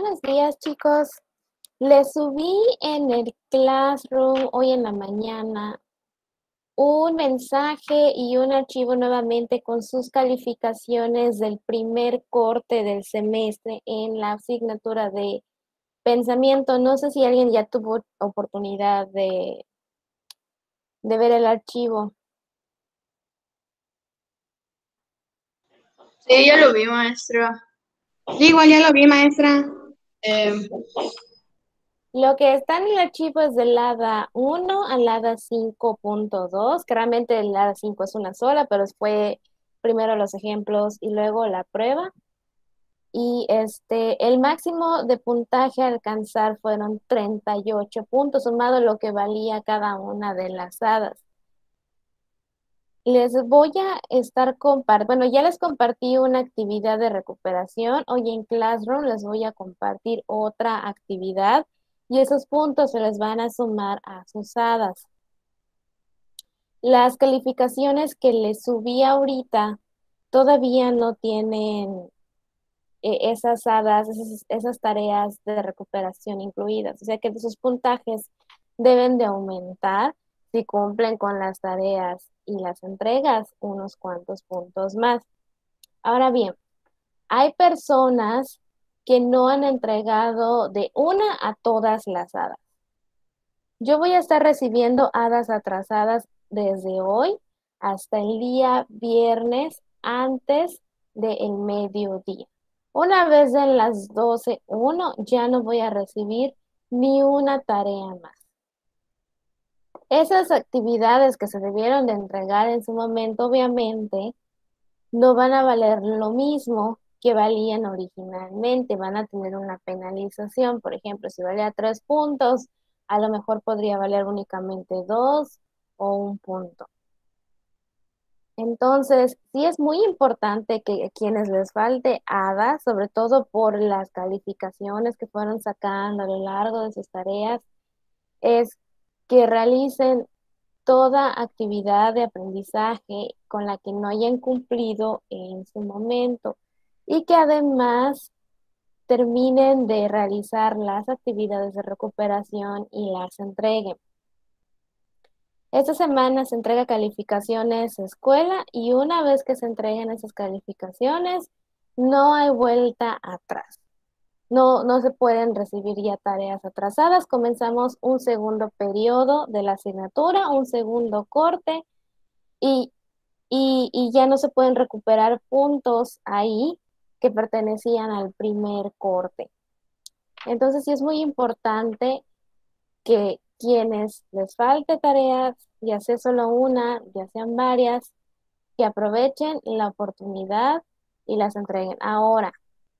Buenos días, chicos. Les subí en el Classroom hoy en la mañana un mensaje y un archivo nuevamente con sus calificaciones del primer corte del semestre en la asignatura de pensamiento. No sé si alguien ya tuvo oportunidad de, ver el archivo. Sí, ya lo vi, maestra. igual ya lo vi, maestra. Eh, Lo que está en el archivo es del ADA 1 al ADA 5.2, que realmente el ADA 5 es una sola, pero fue primero los ejemplos y luego la prueba. Y este, el máximo de puntaje a alcanzar fueron 38 puntos, sumado lo que valía cada una de las hadas. Les voy a estar compartiendo, bueno, ya les compartí una actividad de recuperación. Hoy en Classroom les voy a compartir otra actividad y esos puntos se les van a sumar a sus hadas. Las calificaciones que les subí ahorita todavía no tienen eh, esas hadas, esas, esas tareas de recuperación incluidas. O sea que sus puntajes deben de aumentar si cumplen con las tareas y las entregas unos cuantos puntos más. Ahora bien, hay personas que no han entregado de una a todas las hadas. Yo voy a estar recibiendo hadas atrasadas desde hoy hasta el día viernes antes del mediodía. Una vez en las 12.1 ya no voy a recibir ni una tarea más. Esas actividades que se debieron de entregar en su momento, obviamente, no van a valer lo mismo que valían originalmente, van a tener una penalización. Por ejemplo, si valía tres puntos, a lo mejor podría valer únicamente dos o un punto. Entonces, sí es muy importante que quienes les falte ADA, sobre todo por las calificaciones que fueron sacando a lo largo de sus tareas, es que realicen toda actividad de aprendizaje con la que no hayan cumplido en su momento y que además terminen de realizar las actividades de recuperación y las entreguen. Esta semana se entrega calificaciones escuela y una vez que se entreguen esas calificaciones, no hay vuelta atrás. No, no se pueden recibir ya tareas atrasadas. Comenzamos un segundo periodo de la asignatura, un segundo corte y, y, y ya no se pueden recuperar puntos ahí que pertenecían al primer corte. Entonces sí es muy importante que quienes les falte tareas, ya sea solo una, ya sean varias, que aprovechen la oportunidad y las entreguen. Ahora,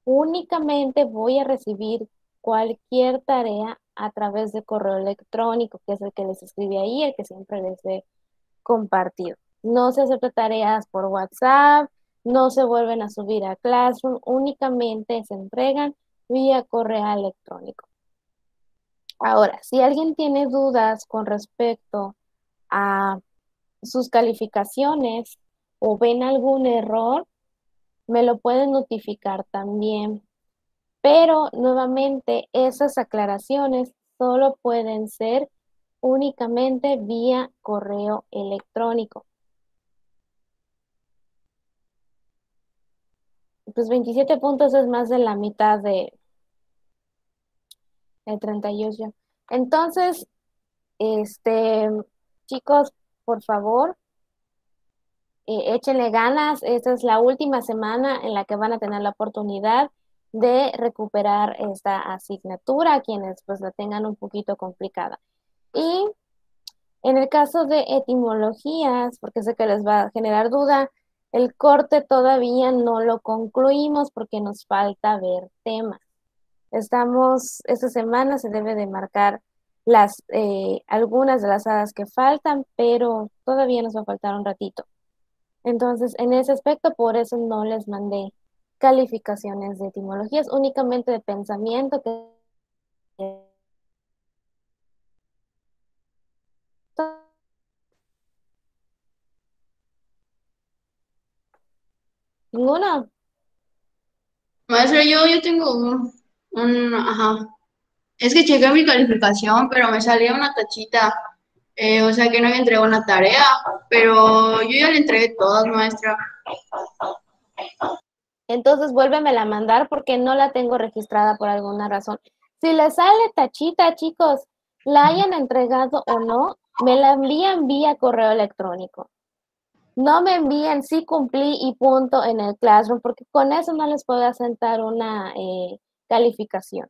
únicamente voy a recibir cualquier tarea a través de correo electrónico, que es el que les escribí ahí, el que siempre les he compartido. No se acepta tareas por WhatsApp, no se vuelven a subir a Classroom, únicamente se entregan vía correo electrónico. Ahora, si alguien tiene dudas con respecto a sus calificaciones o ven algún error, me lo pueden notificar también. Pero nuevamente esas aclaraciones solo pueden ser únicamente vía correo electrónico. Pues 27 puntos es más de la mitad de, de 38. Entonces, este, chicos, por favor, eh, échenle ganas. Esta es la última semana en la que van a tener la oportunidad de recuperar esta asignatura, quienes pues la tengan un poquito complicada. Y en el caso de etimologías, porque sé que les va a generar duda, el corte todavía no lo concluimos porque nos falta ver temas. Estamos, esta semana se debe de marcar las, eh, algunas de las hadas que faltan, pero todavía nos va a faltar un ratito. Entonces, en ese aspecto, por eso no les mandé calificaciones de etimologías, únicamente de pensamiento que ¿Ninguno? maestra, yo, yo tengo un, ajá. Es que chequé mi calificación, pero me salía una tachita. Eh, o sea que no había entregado una tarea, pero yo ya le entregué todas, maestra. Entonces vuélvemela a mandar porque no la tengo registrada por alguna razón. Si le sale tachita, chicos, la hayan entregado o no, me la envían vía correo electrónico. No me envíen sí cumplí y punto en el Classroom, porque con eso no les puedo asentar una eh, calificación.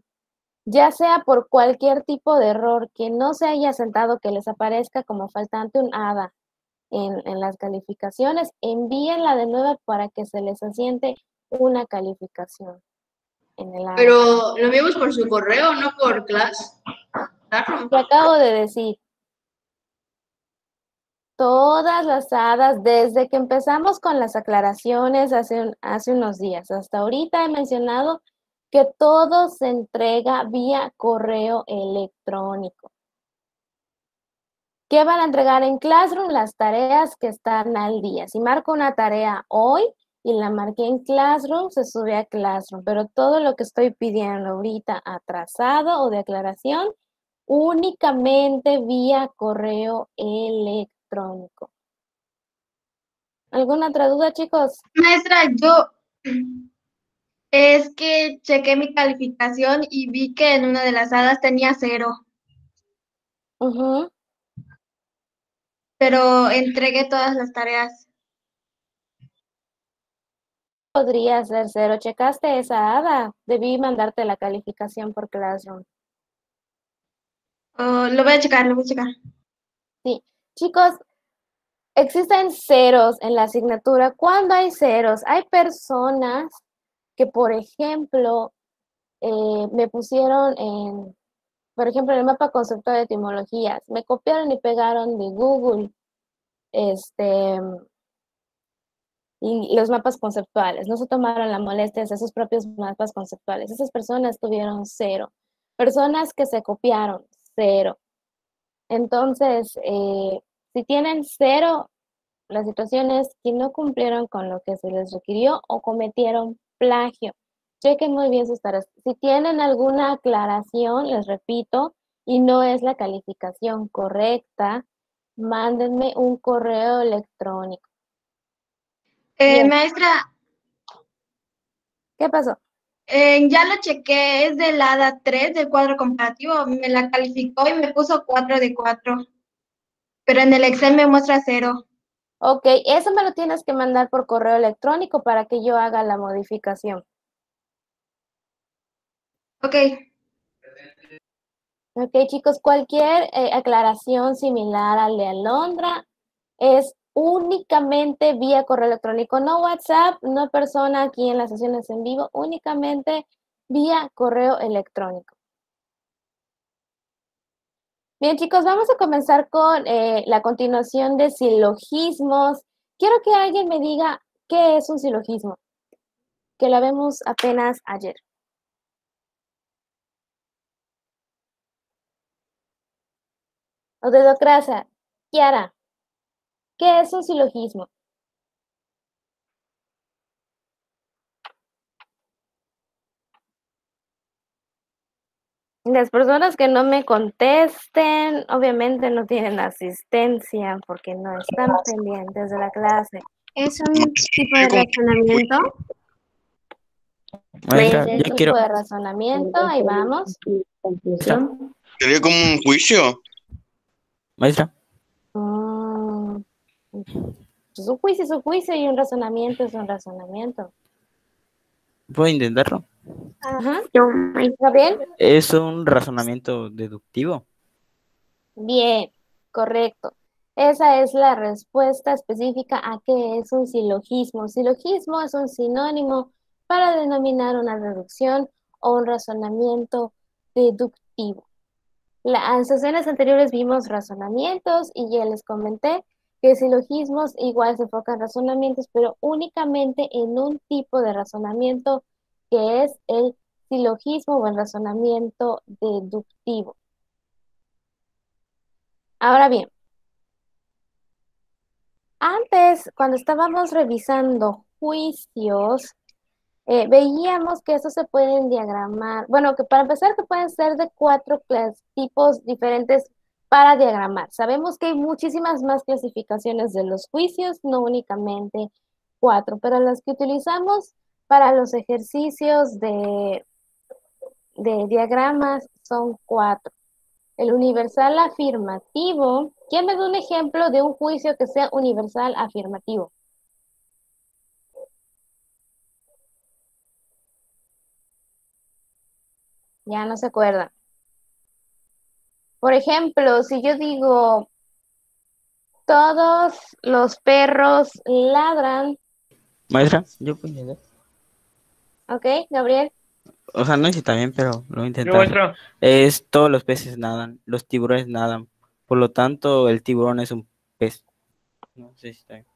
Ya sea por cualquier tipo de error que no se haya asentado, que les aparezca como faltante un ADA en, en las calificaciones, envíenla de nuevo para que se les asiente una calificación en el ADA. Pero lo vimos por su correo, no por class. Classroom. Te acabo de decir. Todas las hadas, desde que empezamos con las aclaraciones hace, hace unos días, hasta ahorita he mencionado que todo se entrega vía correo electrónico. ¿Qué van a entregar en Classroom? Las tareas que están al día. Si marco una tarea hoy y la marqué en Classroom, se sube a Classroom, pero todo lo que estoy pidiendo ahorita atrasado o de aclaración, únicamente vía correo electrónico. ¿Alguna otra duda, chicos? Maestra, yo es que chequé mi calificación y vi que en una de las hadas tenía cero, pero entregué todas las tareas. Podría ser cero. ¿Checaste esa hada? Debí mandarte la calificación por Classroom. Oh, lo voy a checar, lo voy a checar. Sí, chicos, existen ceros en la asignatura. ¿Cuándo hay ceros? Hay personas que, por ejemplo, eh, me pusieron en, por ejemplo, en el mapa conceptual de etimologías, me copiaron y pegaron de Google, este, y los mapas conceptuales. No se tomaron la molestia de sus propios mapas conceptuales. Esas personas tuvieron cero. Personas que se copiaron, cero. Entonces, eh, si tienen cero, la situación es que no cumplieron con lo que se les requirió o cometieron plagio. Chequen muy bien sus tareas. Si tienen alguna aclaración, les repito, y no es la calificación correcta, mándenme un correo electrónico. Eh, maestra, ¿Qué pasó? eh, ya lo chequé, es del hada 3 del cuadro comparativo, me la calificó y me puso 4 de 4, pero en el Excel me muestra cero. Ok, eso me lo tienes que mandar por correo electrónico para que yo haga la modificación. Ok, Ok, chicos, cualquier eh, aclaración similar al de Alondra es únicamente vía correo electrónico, no WhatsApp, no persona aquí en las sesiones en vivo, únicamente vía correo electrónico. Bien, chicos, vamos a comenzar con eh, la continuación de silogismos. Quiero que alguien me diga qué es un silogismo, que la vemos apenas ayer. Odedocracia, Kiara, ¿qué es un silogismo? Las personas que no me contesten, obviamente no tienen asistencia porque no están pendientes de la clase. ¿es un tipo de razonamiento? Maestra, Ese yo tipo quiero, de razonamiento, ahí vamos. maestra, Sería como un juicio. maestra, Mm, pues un juicio es un juicio y un razonamiento es un razonamiento. ¿Puedo intentarlo? Ajá. ¿Está bien? Es un razonamiento deductivo. Bien, correcto. Esa es la respuesta específica a qué es un silogismo. Silogismo es un sinónimo para denominar una reducción o un razonamiento deductivo. La- en sesiones anteriores vimos razonamientos y ya les comenté que silogismos igual se enfocan en razonamientos, pero únicamente en un tipo de razonamiento que es el silogismo o el razonamiento deductivo. Ahora bien, antes, cuando estábamos revisando juicios, eh, veíamos que eso se pueden diagramar, bueno, que para empezar que pueden ser de cuatro tipos diferentes para diagramar. Sabemos que hay muchísimas más clasificaciones de los juicios, no únicamente cuatro, pero las que utilizamos para los ejercicios de, de diagramas son cuatro. El universal afirmativo. ¿Quién me da un ejemplo de un juicio que sea universal afirmativo? Ya no se acuerda. Por ejemplo, si yo digo, todos los perros ladran. Maestra, yo puedo entender. Ok, Gabriel. O sea, no sé también, pero lo voy a intentar. Es todos los peces nadan, los tiburones nadan. Por lo tanto, el tiburón es un pez. No sé si está bien.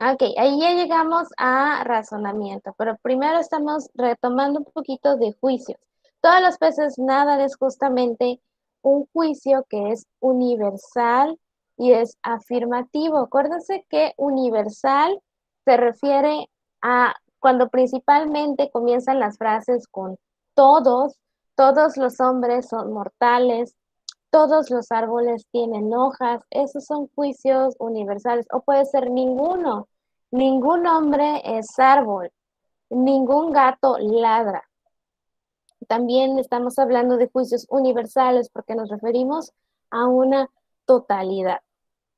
Ok, ahí ya llegamos a razonamiento, pero primero estamos retomando un poquito de juicios. Todos los peces nadan es justamente un juicio que es universal y es afirmativo. Acuérdense que universal se refiere a cuando principalmente comienzan las frases con todos, todos los hombres son mortales, todos los árboles tienen hojas, esos son juicios universales, o puede ser ninguno, ningún hombre es árbol, ningún gato ladra. También estamos hablando de juicios universales porque nos referimos a una totalidad.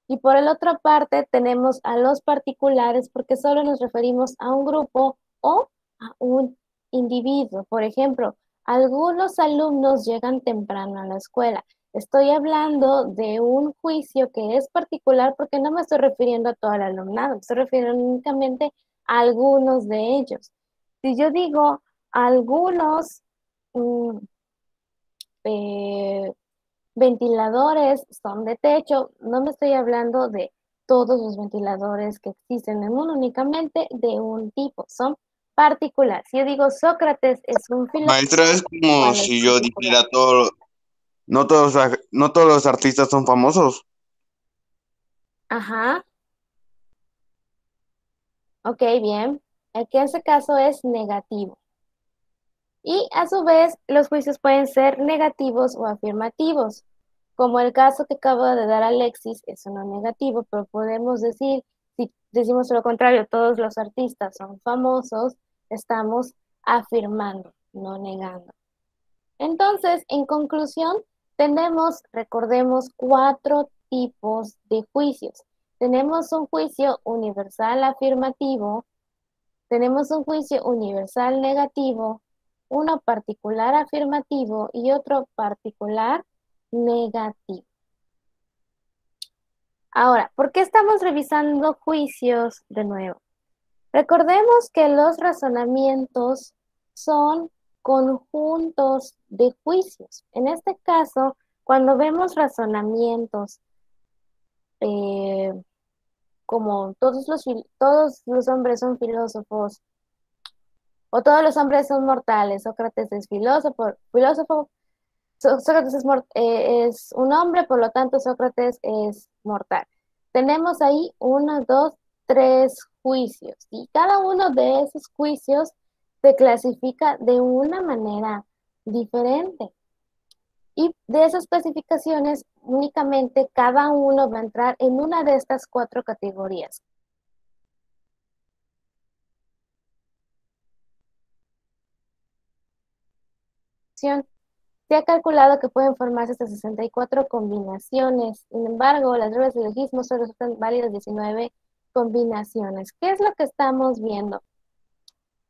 Y por la otra parte tenemos a los particulares porque solo nos referimos a un grupo o a un individuo. Por ejemplo, algunos alumnos llegan temprano a la escuela. Estoy hablando de un juicio que es particular porque no me estoy refiriendo a todo el alumnado, me estoy refiriendo únicamente a algunos de ellos. Si yo digo algunos mm, eh, ventiladores son de techo, no me estoy hablando de todos los ventiladores que existen en el mundo, únicamente de un tipo, son particulares. Si yo digo Sócrates es un filósofo. Maestra, es como si yo dijera todo, no todos, no todos los artistas son famosos. Ajá. Ok, bien. Aquí en ese caso es negativo. Y a su vez, los juicios pueden ser negativos o afirmativos. Como el caso que acabo de dar Alexis, es uno negativo, pero podemos decir, si decimos lo contrario, todos los artistas son famosos, estamos afirmando, no negando. Entonces, en conclusión, tenemos, recordemos, cuatro tipos de juicios. Tenemos un juicio universal afirmativo, tenemos un juicio universal negativo, uno particular afirmativo y otro particular negativo. Ahora, ¿por qué estamos revisando juicios de nuevo? Recordemos que los razonamientos son conjuntos de juicios. En este caso, cuando vemos razonamientos eh, como todos los, todos los hombres son filósofos, o todos los hombres son mortales. Sócrates es filósofo, filósofo Sócrates es, eh, es, un hombre, por lo tanto Sócrates es mortal. Tenemos ahí uno, dos, tres juicios y cada uno de esos juicios se clasifica de una manera diferente. Y de esas clasificaciones, únicamente cada uno va a entrar en una de estas cuatro categorías. Se ha calculado que pueden formarse hasta 64 combinaciones. Sin embargo, las reglas del legismo solo están válidas 19 combinaciones. ¿Qué es lo que estamos viendo?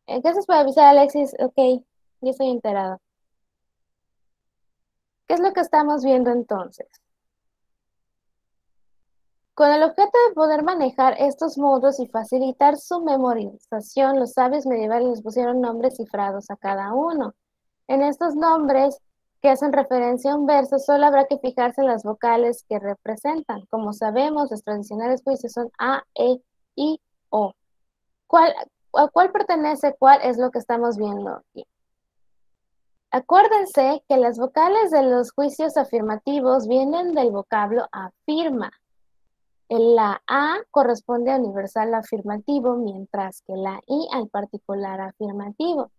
Eh, gracias por avisar, Alexis. Ok, ya estoy enterado. ¿Qué es lo que estamos viendo entonces? Con el objeto de poder manejar estos modos y facilitar su memorización, los sabios medievales les pusieron nombres cifrados a cada uno. En estos nombres que hacen referencia a un verso, solo habrá que fijarse en las vocales que representan. Como sabemos, los tradicionales juicios son A, E, I, O. ¿Cuál, ¿A cuál pertenece cuál es lo que estamos viendo aquí? Acuérdense que las vocales de los juicios afirmativos vienen del vocablo afirma. La A corresponde a universal afirmativo, mientras que la I al particular afirmativo.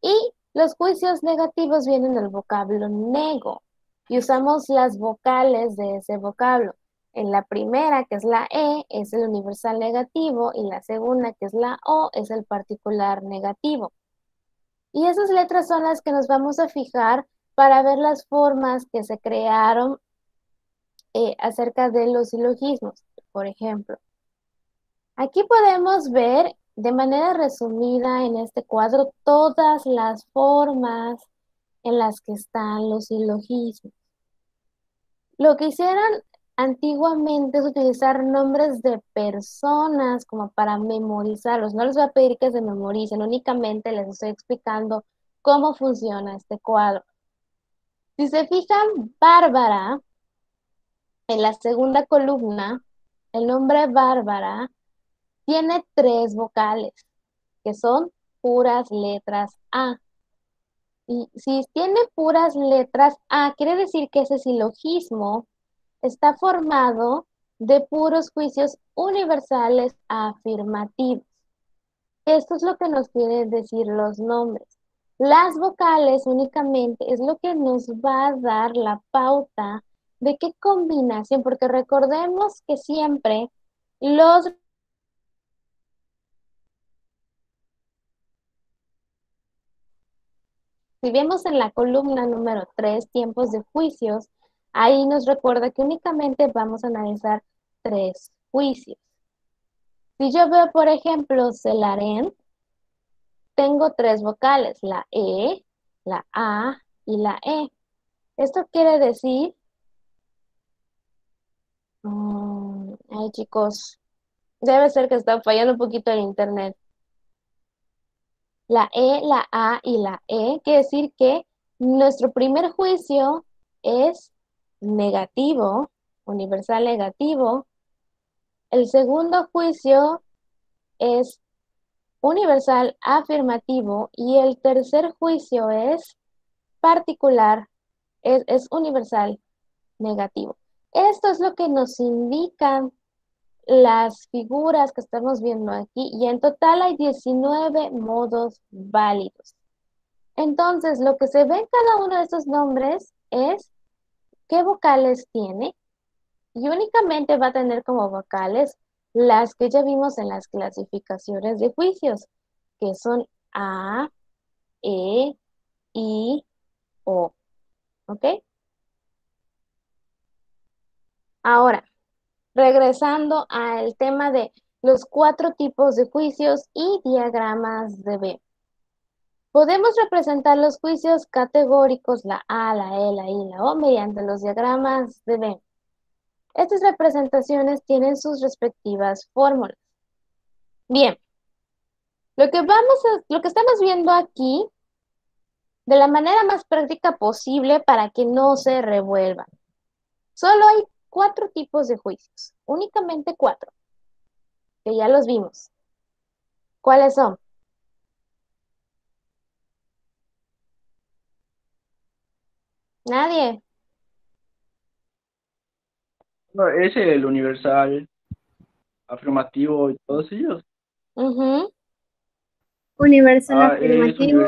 Y los juicios negativos vienen del vocablo nego y usamos las vocales de ese vocablo. En la primera, que es la E, es el universal negativo y la segunda, que es la O, es el particular negativo. Y esas letras son las que nos vamos a fijar para ver las formas que se crearon eh, acerca de los silogismos, por ejemplo. Aquí podemos ver de manera resumida en este cuadro todas las formas en las que están los silogismos. Lo que hicieron antiguamente es utilizar nombres de personas como para memorizarlos. No les voy a pedir que se memoricen, únicamente les estoy explicando cómo funciona este cuadro. Si se fijan, Bárbara, en la segunda columna, el nombre Bárbara tiene tres vocales, que son puras letras A. Y si tiene puras letras A, quiere decir que ese silogismo está formado de puros juicios universales afirmativos. Esto es lo que nos quieren decir los nombres. Las vocales únicamente es lo que nos va a dar la pauta de qué combinación, porque recordemos que siempre los Si vemos en la columna número 3, tiempos de juicios, ahí nos recuerda que únicamente vamos a analizar tres juicios. Si yo veo, por ejemplo, Celaren, tengo tres vocales, la E, la A y la E. Esto quiere decir... Mm, ay, chicos, debe ser que está fallando un poquito el internet. La E, la A y la E quiere decir que nuestro primer juicio es negativo, universal negativo. El segundo juicio es universal afirmativo y el tercer juicio es particular, es, universal negativo. Esto es lo que nos indican las figuras que estamos viendo aquí y en total hay 19 modos válidos. Entonces, lo que se ve en cada uno de estos nombres es qué vocales tiene y únicamente va a tener como vocales las que ya vimos en las clasificaciones de juicios, que son A, E, I, O. ¿Ok? Ahora, regresando al tema de los cuatro tipos de juicios y diagramas de B. Podemos representar los juicios categóricos, la A, la E, la I, la O, mediante los diagramas de B. Estas representaciones tienen sus respectivas fórmulas. Bien, lo que, vamos lo que estamos viendo aquí, de la manera más práctica posible para que no se revuelvan. Solo hay cuatro tipos de juicios, únicamente cuatro, que ya los vimos. ¿Cuáles son? Nadie. es el universal, afirmativo y todos ellos. Universal ah, afirmativo.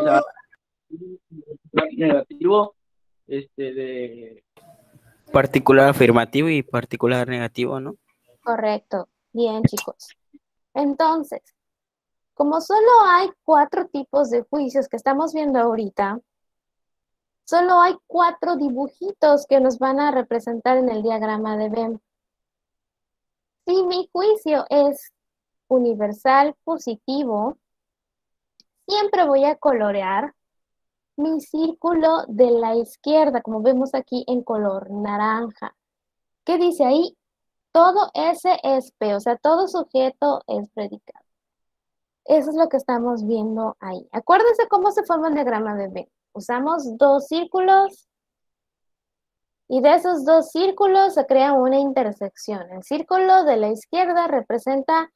negativo, este de particular afirmativo y particular negativo, ¿no? Correcto. Bien, chicos. Entonces, como solo hay cuatro tipos de juicios que estamos viendo ahorita, Solo hay cuatro dibujitos que nos van a representar en el diagrama de Venn. Si mi juicio es universal positivo, siempre voy a colorear mi círculo de la izquierda, como vemos aquí en color naranja. ¿Qué dice ahí? Todo S es P, o sea, todo sujeto es predicado. Eso es lo que estamos viendo ahí. Acuérdense cómo se forma el diagrama de Venn usamos dos círculos y de esos dos círculos se crea una intersección. El círculo de la izquierda representa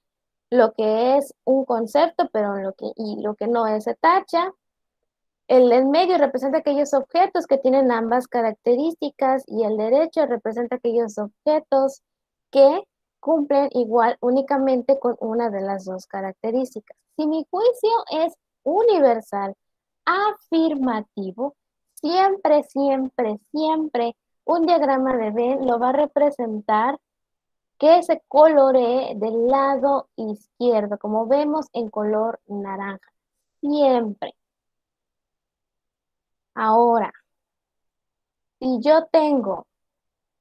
lo que es un concepto, pero lo que, y lo que no es se tacha. El en medio representa aquellos objetos que tienen ambas características y el derecho representa aquellos objetos que cumplen igual únicamente con una de las dos características. Si mi juicio es universal, afirmativo, siempre, siempre, siempre un diagrama de Venn lo va a representar que se coloree del lado izquierdo, como vemos en color naranja. Siempre. Ahora, si yo tengo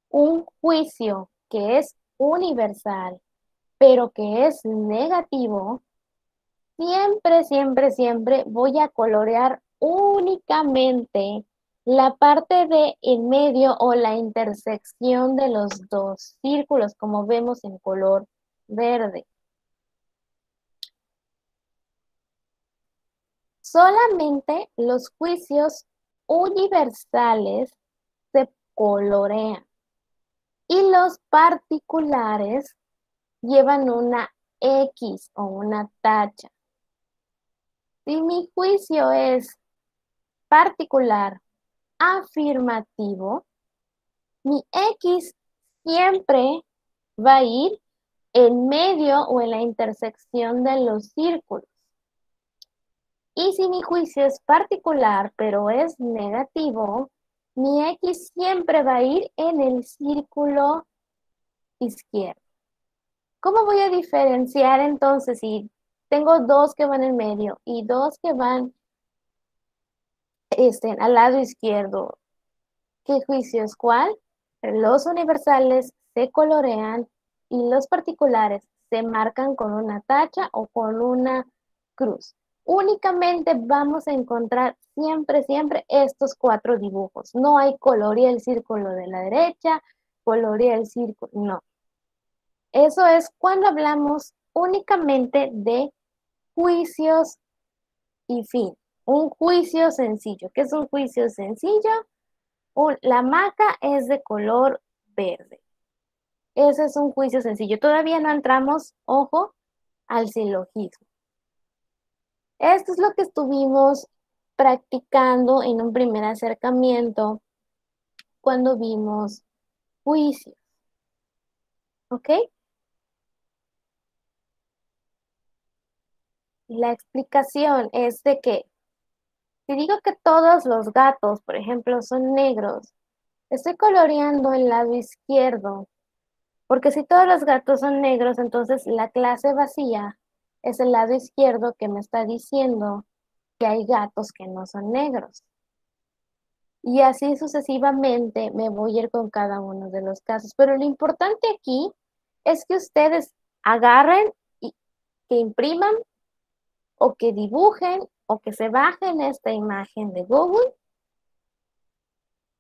un juicio que es universal, pero que es negativo, siempre, siempre, siempre voy a colorear únicamente la parte de en medio o la intersección de los dos círculos, como vemos en color verde. Solamente los juicios universales se colorean y los particulares llevan una X o una tacha. Si mi juicio es particular afirmativo, mi X siempre va a ir en medio o en la intersección de los círculos. Y si mi juicio es particular, pero es negativo, mi X siempre va a ir en el círculo izquierdo. ¿Cómo voy a diferenciar entonces si tengo dos que van en medio y dos que van estén al lado izquierdo. ¿Qué juicio es cuál? Los universales se colorean y los particulares se marcan con una tacha o con una cruz. Únicamente vamos a encontrar siempre, siempre estos cuatro dibujos. No hay coloría el círculo de la derecha, coloría el círculo, no. Eso es cuando hablamos únicamente de juicios y fin. Un juicio sencillo. ¿Qué es un juicio sencillo? la maca es de color verde. Ese es un juicio sencillo. Todavía no entramos, ojo, al silogismo. Esto es lo que estuvimos practicando en un primer acercamiento cuando vimos juicios. ¿Ok? La explicación es de que si digo que todos los gatos, por ejemplo, son negros, estoy coloreando el lado izquierdo, porque si todos los gatos son negros, entonces la clase vacía es el lado izquierdo que me está diciendo que hay gatos que no son negros. Y así sucesivamente me voy a ir con cada uno de los casos. Pero lo importante aquí es que ustedes agarren y que impriman o que dibujen o que se bajen esta imagen de Google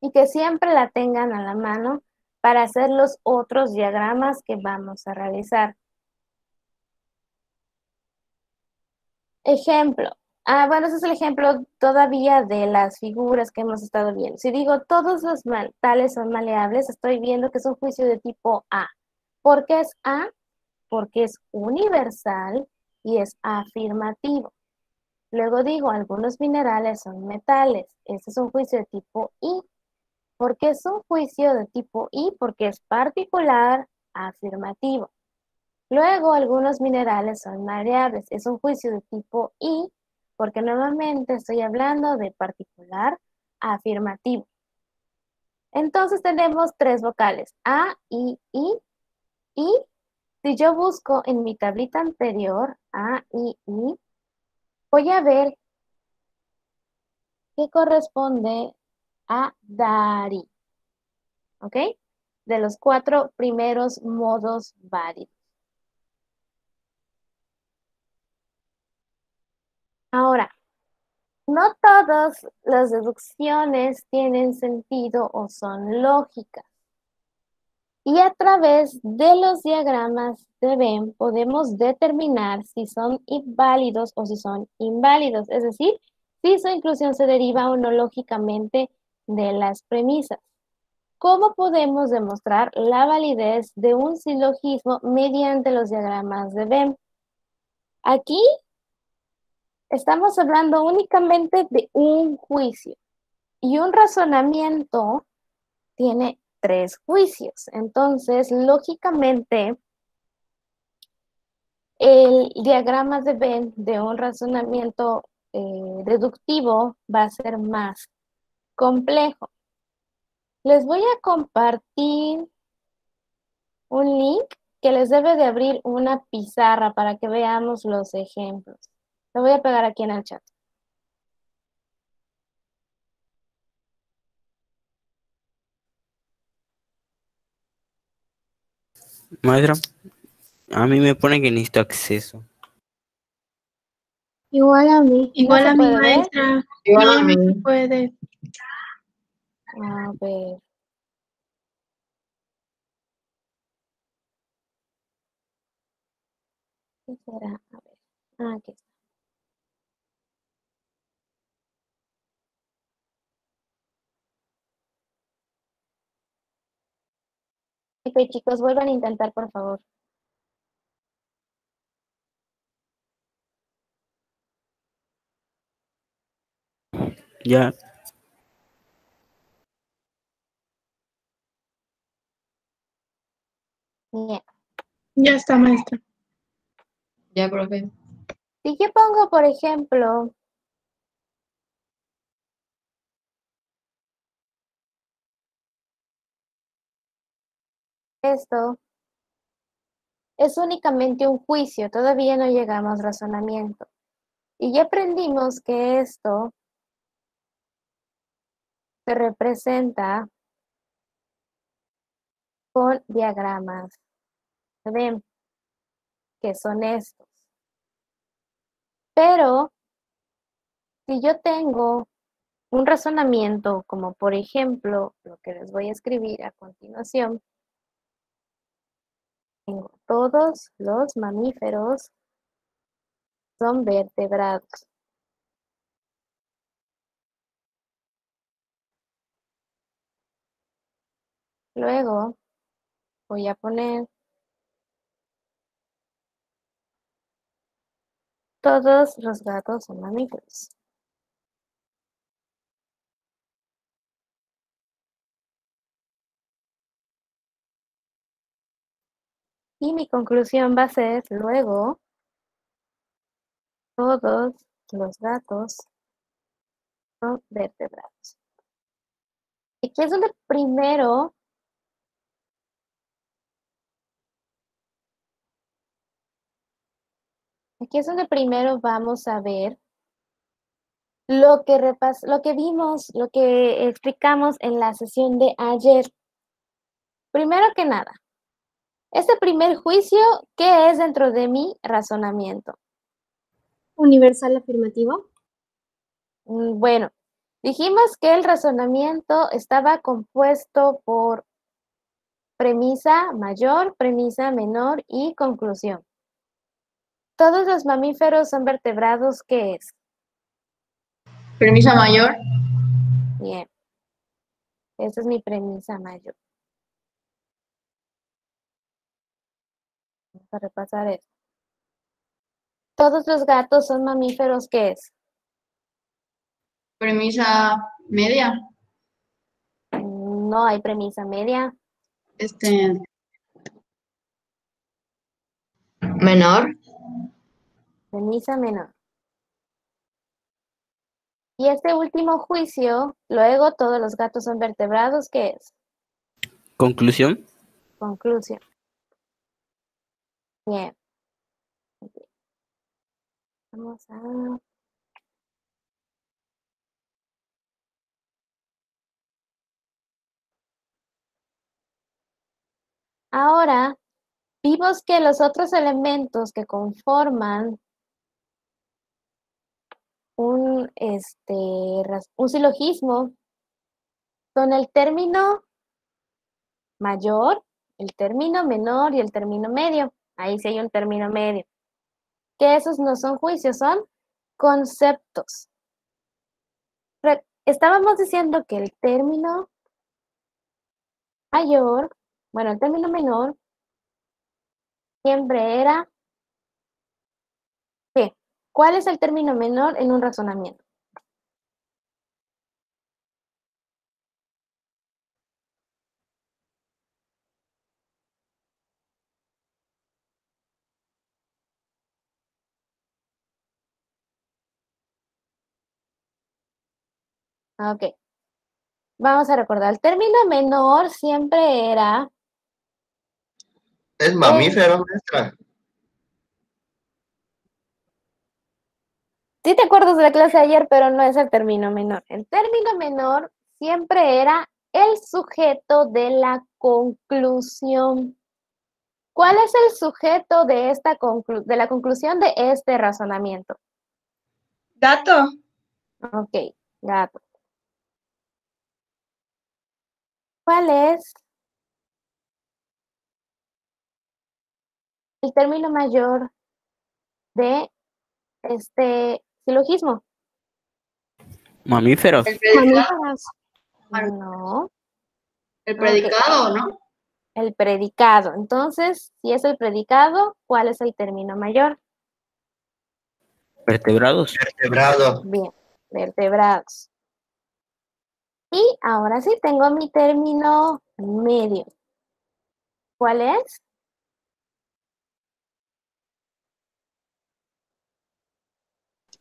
y que siempre la tengan a la mano para hacer los otros diagramas que vamos a realizar. Ejemplo. Ah, bueno, ese es el ejemplo todavía de las figuras que hemos estado viendo. Si digo todos los tales son maleables, estoy viendo que es un juicio de tipo A. ¿Por qué es A? Porque es universal y es afirmativo. Luego digo, algunos minerales son metales. Este es un juicio de tipo I. ¿Por qué es un juicio de tipo I? Porque es particular afirmativo. Luego, algunos minerales son variables. Es un juicio de tipo I porque nuevamente estoy hablando de particular afirmativo. Entonces tenemos tres vocales, A, I, I, y si yo busco en mi tablita anterior, A, I, I, voy a ver qué corresponde a Dari. ¿Ok? De los cuatro primeros modos válidos. Ahora, no todas las deducciones tienen sentido o son lógicas. Y a través de los diagramas de Venn podemos determinar si son inválidos o si son inválidos, es decir, si su inclusión se deriva o no lógicamente de las premisas. ¿Cómo podemos demostrar la validez de un silogismo mediante los diagramas de Venn? Aquí estamos hablando únicamente de un juicio y un razonamiento tiene tres juicios. Entonces, lógicamente, el diagrama de Venn de un razonamiento eh, deductivo va a ser más complejo. Les voy a compartir un link que les debe de abrir una pizarra para que veamos los ejemplos. Lo voy a pegar aquí en el chat. Maestra, a mí me pone que necesito acceso. Igual a mí. Igual a mi maestra. Igual no, a mí. no puede. A ver. ¿Qué será? A ver. Ah, aquí Ok, chicos, vuelvan a intentar, por favor. Ya, Bien. Ya está, maestra. Ya, profe. Si yo pongo, por ejemplo, esto, es únicamente un juicio, todavía no llegamos a razonamiento. Y ya aprendimos que esto se representa con diagramas. ¿Ven? Que son estos. Pero, si yo tengo un razonamiento, como por ejemplo lo que les voy a escribir a continuación, todos los mamíferos son vertebrados. Luego voy a poner todos los gatos son mamíferos. Y mi conclusión va a ser luego todos los gatos son vertebrados. Aquí es donde primero Aquí es donde primero vamos a ver lo que repas lo que vimos, lo que explicamos en la sesión de ayer. Primero que nada, este primer juicio, ¿qué es dentro de mi razonamiento? Universal afirmativo. Mm, Bueno, dijimos que el razonamiento estaba compuesto por premisa mayor, premisa menor y conclusión. Todos los mamíferos son vertebrados, ¿qué es? Premisa mayor. Bien. Esa es mi premisa mayor. Vamos a repasar esto. Todos los gatos son mamíferos, ¿qué es? Premisa media. No hay premisa media. Este. Menor. Premisa menor. Y este último juicio, luego todos los gatos son vertebrados, ¿qué es? conclusión. Conclusión. Bien. Vamos a... Ahora, vimos que los otros elementos que conforman un, este, un silogismo son el término mayor, el término menor y el término medio. Ahí sí hay un término medio. Que esos no son juicios, son conceptos. Estábamos diciendo que el término mayor, bueno, el término menor siempre era ¿qué? ¿Cuál es el término menor en un razonamiento? Ok. Vamos a recordar, el término menor siempre era... Es mamífero, maestra. Sí te acuerdas de la clase de ayer, pero no es el término menor. El término menor siempre era el sujeto de la conclusión. ¿Cuál es el sujeto de, esta de la conclusión de este razonamiento? Gato. Ok, gato. ¿Cuál es el término mayor de este silogismo? Mamíferos. El predicado. No. El predicado, ¿no? El predicado. Entonces, si es el predicado, ¿cuál es el término mayor? Vertebrados. Vertebrado. Bien, vertebrados. Y ahora sí tengo mi término medio. ¿Cuál es?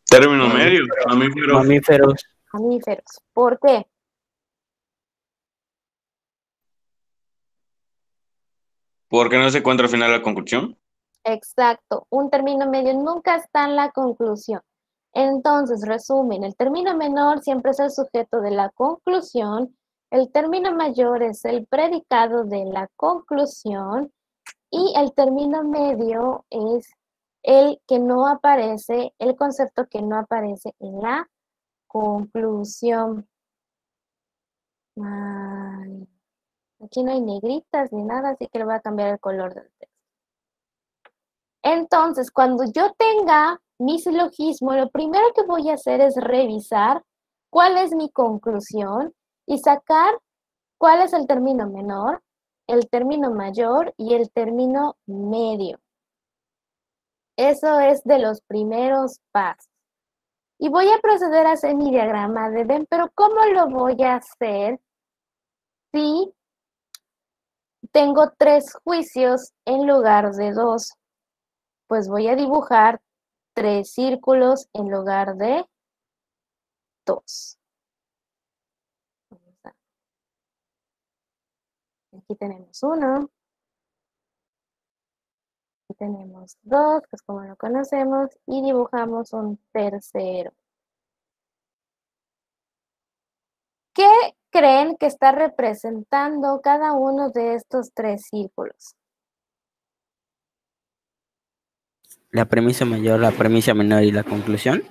Término medio, mamíferos. Mamíferos. Mamíferos. ¿Por qué? ¿Por qué no se encuentra al final la conclusión? Exacto. Un término medio nunca está en la conclusión. Entonces, resumen, el término menor siempre es el sujeto de la conclusión, el término mayor es el predicado de la conclusión y el término medio es el que no aparece, el concepto que no aparece en la conclusión. aquí no hay negritas ni nada, así que le voy a cambiar el color del texto. Entonces, cuando yo tenga mi silogismo, lo primero que voy a hacer es revisar cuál es mi conclusión y sacar cuál es el término menor, el término mayor y el término medio. Eso es de los primeros pasos. Y voy a proceder a hacer mi diagrama de Venn, pero ¿cómo lo voy a hacer si tengo tres juicios en lugar de dos? Pues voy a dibujar tres círculos en lugar de dos. Aquí tenemos uno, tenemos dos, que es como lo conocemos, y dibujamos un tercero. ¿Qué creen que está representando cada uno de estos tres círculos? La premisa mayor, la premisa menor y la conclusión.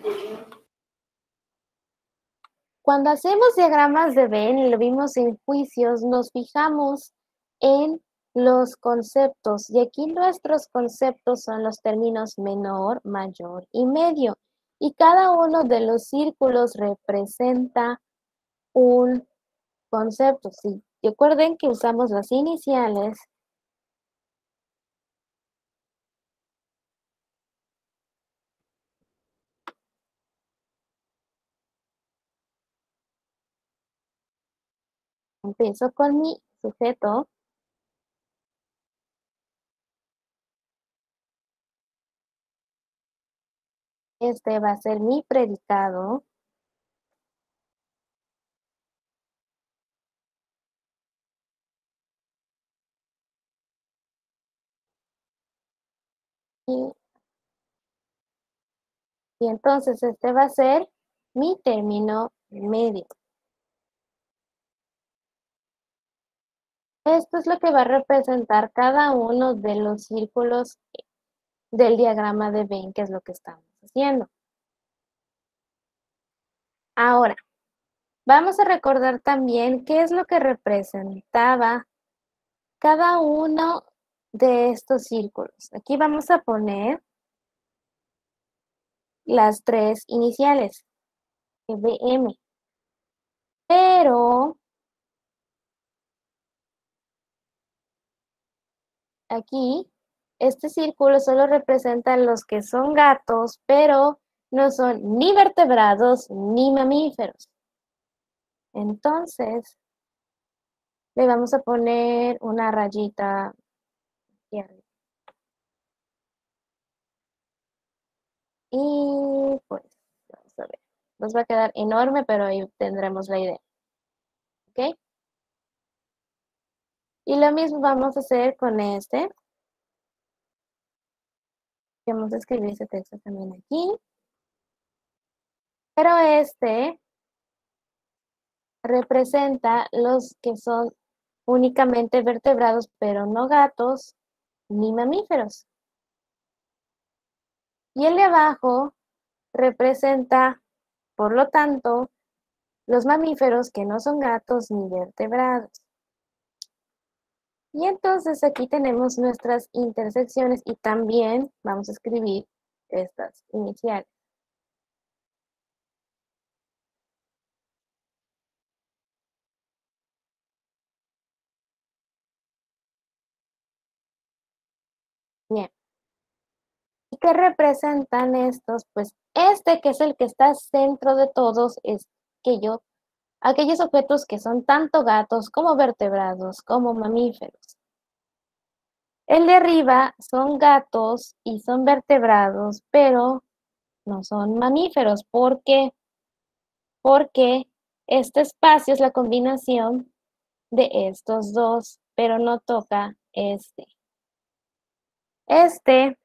Cuando hacemos diagramas de Venn, y lo vimos en juicios, nos fijamos en los conceptos. Y aquí nuestros conceptos son los términos menor, mayor y medio. Y cada uno de los círculos representa un concepto. Sí, recuerden que usamos las iniciales. Empiezo con mi sujeto. Este va a ser mi predicado. Y, entonces este va a ser mi término medio. Esto es lo que va a representar cada uno de los círculos del diagrama de Venn, que es lo que estamos haciendo. Ahora, vamos a recordar también qué es lo que representaba cada uno de estos círculos. Aquí vamos a poner las tres iniciales, EBM. Pero aquí este círculo solo representa los que son gatos, pero no son ni vertebrados ni mamíferos. Entonces, le vamos a poner una rayita. Y pues, vamos a ver. nos va a quedar enorme, pero ahí tendremos la idea. ¿Ok? Y lo mismo vamos a hacer con este. Vamos a escribir ese texto también aquí. Pero este representa los que son únicamente vertebrados, pero no gatos ni mamíferos. Y el de abajo representa, por lo tanto, los mamíferos que no son gatos ni vertebrados. Y entonces aquí tenemos nuestras intersecciones y también vamos a escribir estas iniciales. Bien. ¿Y qué representan estos? Pues este que es el que está centro de todos es que yo, aquellos objetos que son tanto gatos como vertebrados como mamíferos. El de arriba son gatos y son vertebrados, pero no son mamíferos. ¿Por qué? Porque este espacio es la combinación de estos dos, pero no toca este. Este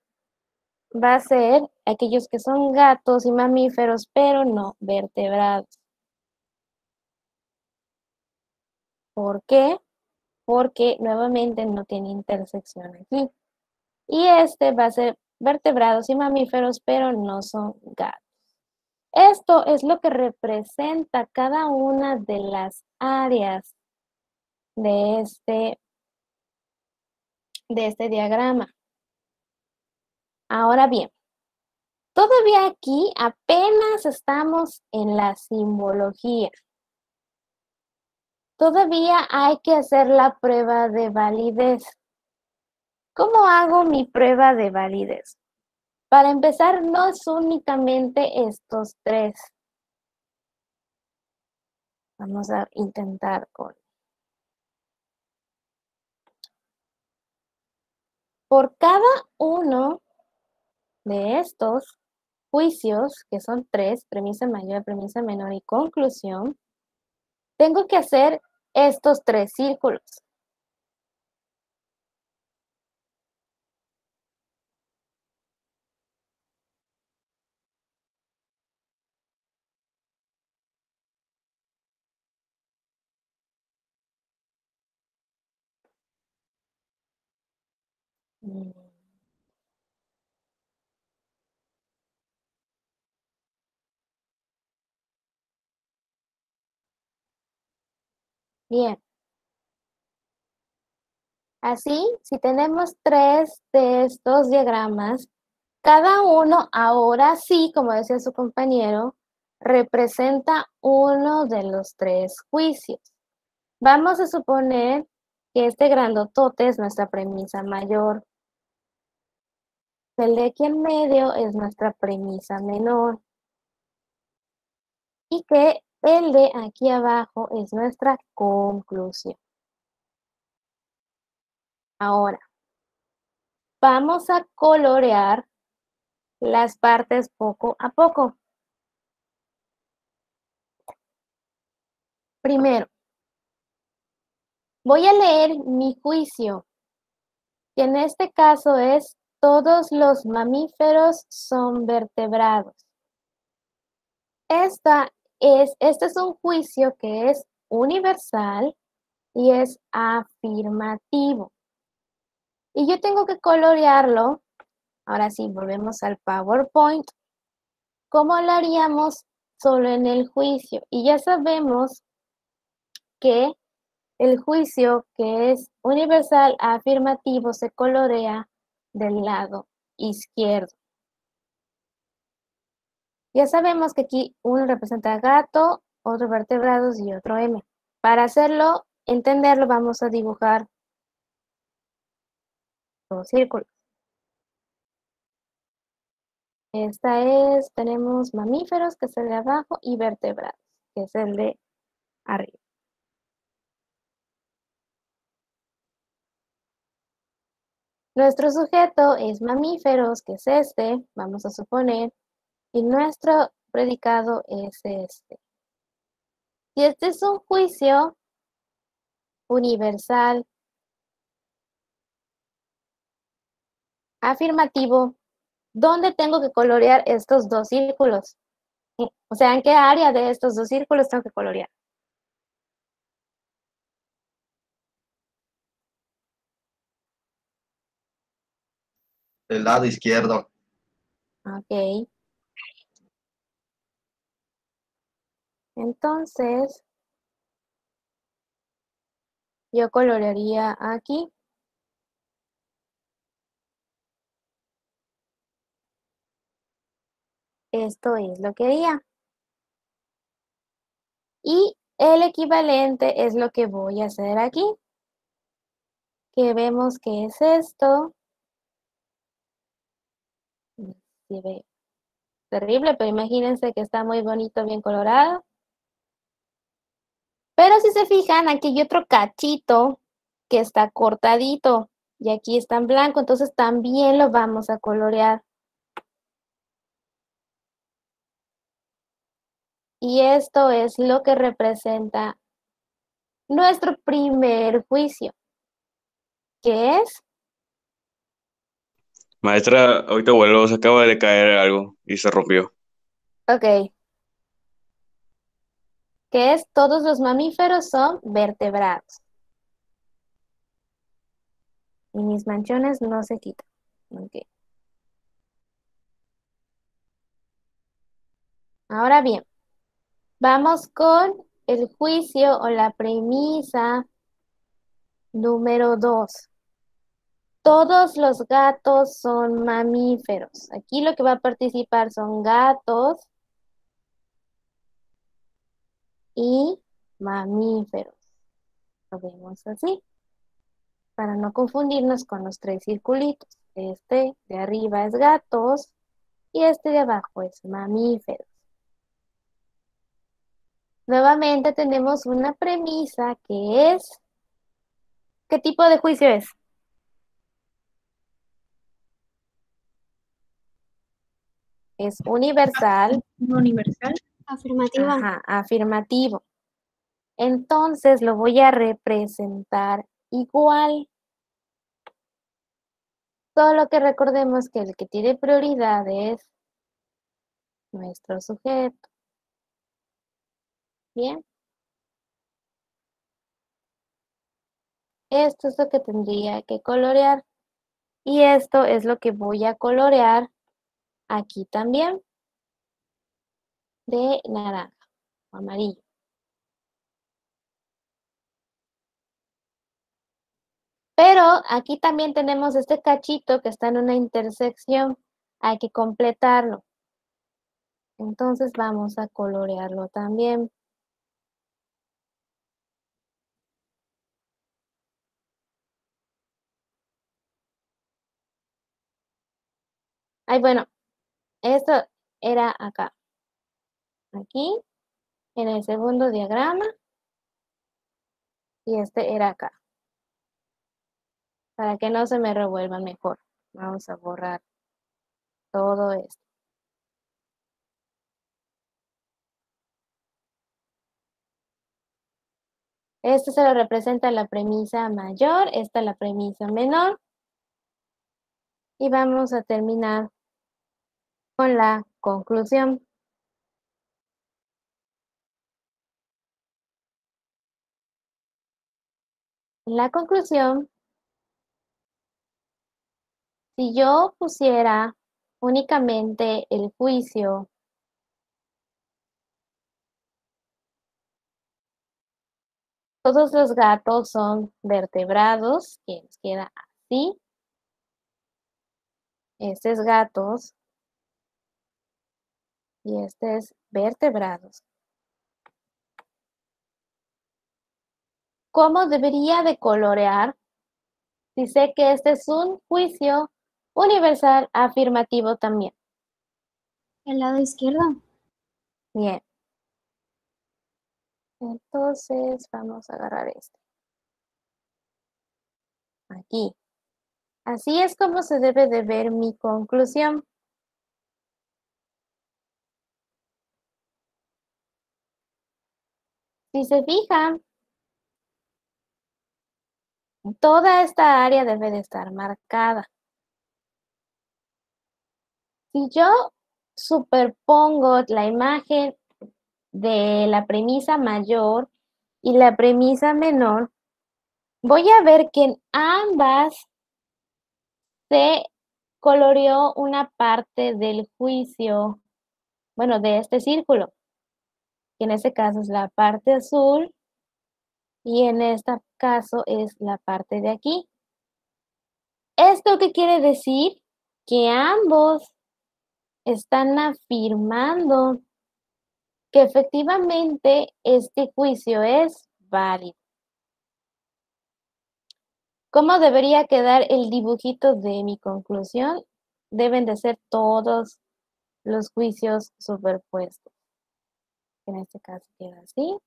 va a ser aquellos que son gatos y mamíferos, pero no vertebrados. ¿Por qué? Porque nuevamente no tiene intersección aquí. Y este va a ser vertebrados y mamíferos, pero no son gatos. Esto es lo que representa cada una de las áreas de este, de este diagrama. Ahora bien, todavía aquí apenas estamos en la simbología. Todavía hay que hacer la prueba de validez. ¿Cómo hago mi prueba de validez? Para empezar, no es únicamente estos tres. Vamos a intentar con... Por cada uno de estos juicios, que son tres, premisa mayor, premisa menor y conclusión, tengo que hacer estos tres círculos. Así, si tenemos tres de estos diagramas, cada uno ahora sí, como decía su compañero, representa uno de los tres juicios. Vamos a suponer que este grandotote es nuestra premisa mayor. El de aquí en medio es nuestra premisa menor. Y que el de aquí abajo es nuestra conclusión. Ahora, vamos a colorear las partes poco a poco. Primero, voy a leer mi juicio, que en este caso es todos los mamíferos son vertebrados. Esta este es un juicio que es universal y es afirmativo. Y yo tengo que colorearlo. Ahora sí, volvemos al PowerPoint. ¿Cómo lo haríamos solo en el juicio? Y ya sabemos que el juicio que es universal afirmativo se colorea del lado izquierdo. Ya sabemos que aquí uno representa gato, otro vertebrados y otro M. Para hacerlo, entenderlo, vamos a dibujar dos círculos. Esta es, tenemos mamíferos, que es el de abajo, y vertebrados, que es el de arriba. Nuestro sujeto es mamíferos, que es este, vamos a suponer, y nuestro predicado es este. Si este es un juicio universal afirmativo, ¿dónde tengo que colorear estos dos círculos? O sea, ¿en qué área de estos dos círculos tengo que colorear? El lado izquierdo. Ok. Entonces, yo colorearía aquí. Esto es lo que haría. Y el equivalente es lo que voy a hacer aquí. Que vemos que es esto. Se ve terrible, pero imagínense que está muy bonito, bien colorado. Pero si se fijan, aquí hay otro cachito que está cortadito y aquí está en blanco, entonces también lo vamos a colorear. Y esto es lo que representa nuestro primer juicio, que es... Maestra, ahorita vuelvo, se acaba de caer algo y se rompió. Ok. Que es todos los mamíferos son vertebrados. Y mis manchones no se quitan. Ahora bien, vamos con el juicio o la premisa número dos. Todos los gatos son mamíferos. Aquí lo que va a participar son gatos y mamíferos. Lo vemos así. Para no confundirnos con los tres circulitos. Este de arriba es gatos y este de abajo es mamíferos. Nuevamente tenemos una premisa que es... ¿Qué tipo de juicio es? Es universal. Universal. Afirmativa. Ajá, afirmativo. Entonces lo voy a representar igual. Solo que recordemos que el que tiene prioridad es nuestro sujeto. Bien. Esto es lo que tendría que colorear. Y esto es lo que voy a colorear aquí también. De naranja o amarillo. Pero aquí también tenemos este cachito que está en una intersección. Hay que completarlo. Entonces vamos a colorearlo también. Ay, bueno, esto era acá. Aquí, en el segundo diagrama. Y este era acá. Para que no se me revuelvan mejor. Vamos a borrar todo esto. Esto se lo representa la premisa mayor, esta la premisa menor. Y vamos a terminar con la conclusión. En la conclusión, si yo pusiera únicamente el juicio todos los gatos son vertebrados, que nos queda así. Este es gatos y este es vertebrados. cómo debería de colorear, dice que este es un juicio universal afirmativo también. El lado izquierdo. Bien. Entonces vamos a agarrar este. Aquí. Así es como se debe de ver mi conclusión. Si se fijan, toda esta área debe de estar marcada. Si yo superpongo la imagen de la premisa mayor y la premisa menor, voy a ver que en ambas se coloreó una parte del juicio, bueno, de este círculo, que en este caso es la parte azul y en este caso es la parte de aquí. ¿Esto qué quiere decir? Que ambos están afirmando que efectivamente este juicio es válido. ¿Cómo debería quedar el dibujito de mi conclusión? Deben de ser todos los juicios superpuestos. En este caso queda así.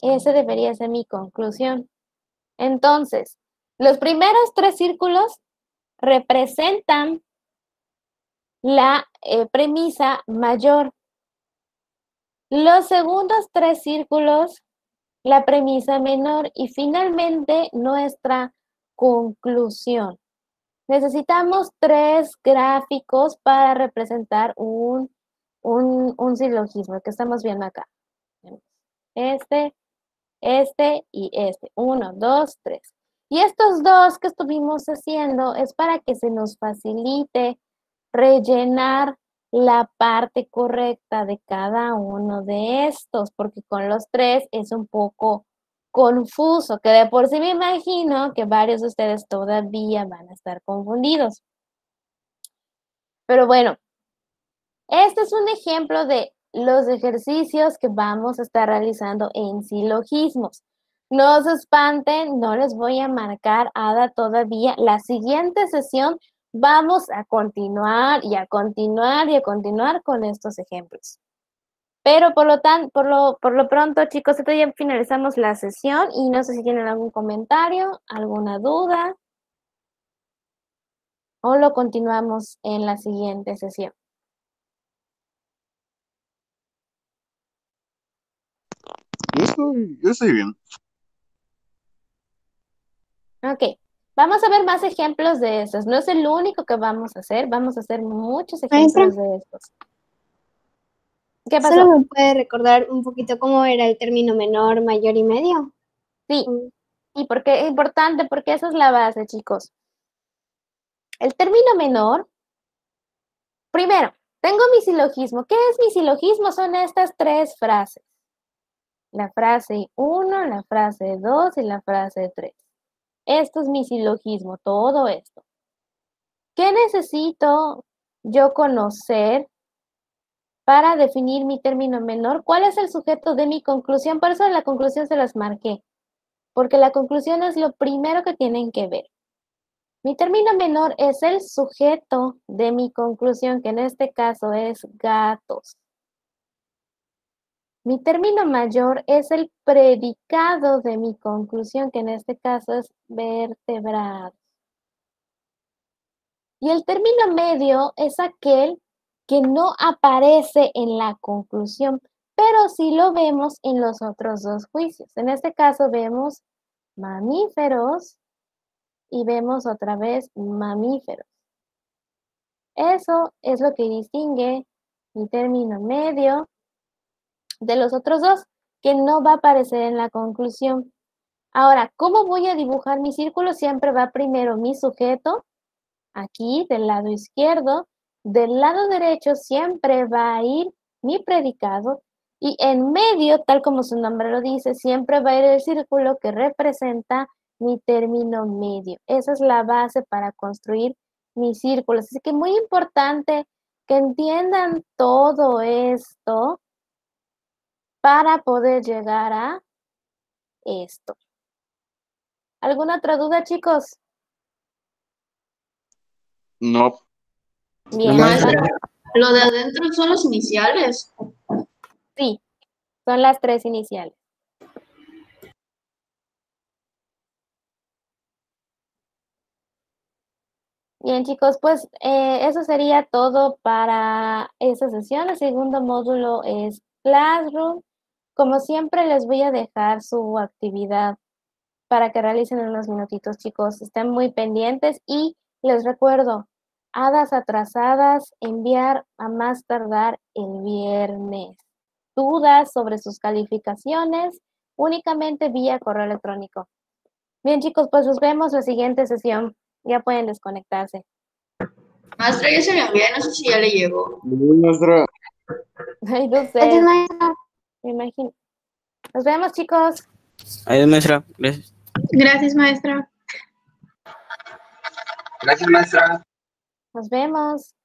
Esa debería ser mi conclusión. Entonces, los primeros tres círculos representan la eh, premisa mayor. Los segundos tres círculos, la premisa menor y finalmente nuestra conclusión. Necesitamos tres gráficos para representar un, un, un silogismo que estamos viendo acá. Este, este y este. Uno, dos, tres. Y estos dos que estuvimos haciendo es para que se nos facilite rellenar la parte correcta de cada uno de estos, porque con los tres es un poco confuso, que de por sí me imagino que varios de ustedes todavía van a estar confundidos. Pero bueno, este es un ejemplo de los ejercicios que vamos a estar realizando en silogismos. No se espanten, no les voy a marcar ADA todavía. La siguiente sesión vamos a continuar y a continuar y a continuar con estos ejemplos. Pero por lo, tan, por lo, por lo pronto, chicos, ya finalizamos la sesión y no sé si tienen algún comentario, alguna duda o lo continuamos en la siguiente sesión. Yo estoy, bien. Ok, vamos a ver más ejemplos de estos. No es el único que vamos a hacer, vamos a hacer muchos ejemplos de estos. ¿Qué pasó? ¿Solo me puede recordar un poquito cómo era el término menor, mayor y medio? Sí, y porque es importante, porque esa es la base, chicos. El término menor, primero, tengo mi silogismo. ¿Qué es mi silogismo? Son estas tres frases la frase 1, la frase 2 y la frase 3. Esto es mi silogismo, todo esto. ¿Qué necesito yo conocer para definir mi término menor? ¿Cuál es el sujeto de mi conclusión? Por eso la conclusión se las marqué, porque la conclusión es lo primero que tienen que ver. Mi término menor es el sujeto de mi conclusión, que en este caso es gatos. Mi término mayor es el predicado de mi conclusión, que en este caso es vertebrado. Y el término medio es aquel que no aparece en la conclusión, pero sí lo vemos en los otros dos juicios. En este caso vemos mamíferos y vemos otra vez mamíferos. Eso es lo que distingue mi término medio de los otros dos, que no va a aparecer en la conclusión. Ahora, ¿cómo voy a dibujar mi círculo? Siempre va primero mi sujeto, aquí del lado izquierdo, del lado derecho siempre va a ir mi predicado y en medio, tal como su nombre lo dice, siempre va a ir el círculo que representa mi término medio. Esa es la base para construir mis círculos. Así que muy importante que entiendan todo esto para poder llegar a esto. ¿Alguna otra duda, chicos? No. Bien. Lo de adentro son los iniciales. Sí, son las tres iniciales. Bien, chicos, pues eh, eso sería todo para esta sesión. El segundo módulo es Classroom. Como siempre, les voy a dejar su actividad para que realicen en unos minutitos, chicos. Estén muy pendientes y les recuerdo, hadas atrasadas, enviar a más tardar el viernes. Dudas sobre sus calificaciones, únicamente vía correo electrónico. Bien, chicos, pues nos vemos la siguiente sesión. Ya pueden desconectarse. Maestra, ya se lo envié, no sé si ya le llegó. Maestra. Ay, no sé. Me imagino. Nos vemos, chicos. Adiós, maestra. Gracias. Gracias, maestra. Gracias, maestra. Nos vemos.